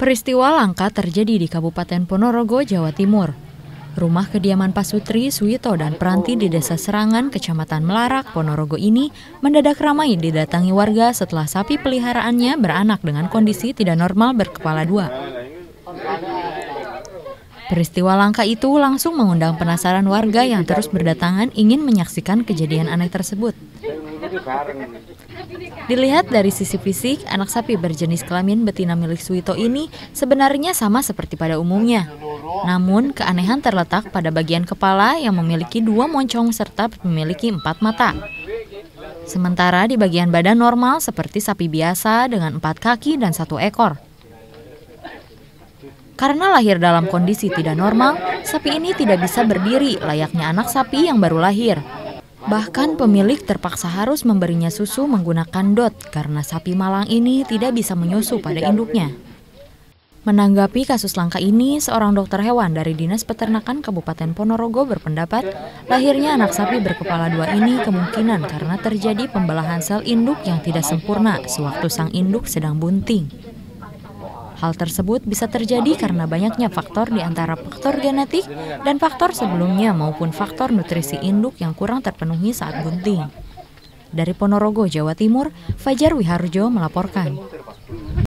Peristiwa langka terjadi di Kabupaten Ponorogo, Jawa Timur. Rumah kediaman Pasutri, Suwito, dan Peranti di Desa Serangan, Kecamatan Melarak, Ponorogo ini mendadak ramai didatangi warga setelah sapi peliharaannya beranak dengan kondisi tidak normal berkepala dua. Peristiwa langka itu langsung mengundang penasaran warga yang terus berdatangan ingin menyaksikan kejadian aneh tersebut. Dilihat dari sisi fisik, anak sapi berjenis kelamin betina milik Suwito ini sebenarnya sama seperti pada umumnya. Namun, keanehan terletak pada bagian kepala yang memiliki dua moncong serta memiliki empat mata. Sementara di bagian badan normal seperti sapi biasa dengan empat kaki dan satu ekor. Karena lahir dalam kondisi tidak normal, sapi ini tidak bisa berdiri layaknya anak sapi yang baru lahir. Bahkan pemilik terpaksa harus memberinya susu menggunakan dot karena sapi malang ini tidak bisa menyusu pada induknya. Menanggapi kasus langka ini, seorang dokter hewan dari Dinas Peternakan Kabupaten Ponorogo berpendapat lahirnya anak sapi berkepala dua ini kemungkinan karena terjadi pembelahan sel induk yang tidak sempurna sewaktu sang induk sedang bunting. Hal tersebut bisa terjadi karena banyaknya faktor di antara faktor genetik dan faktor sebelumnya maupun faktor nutrisi induk yang kurang terpenuhi saat bunting. Dari Ponorogo, Jawa Timur, Fajar Wiharjo melaporkan.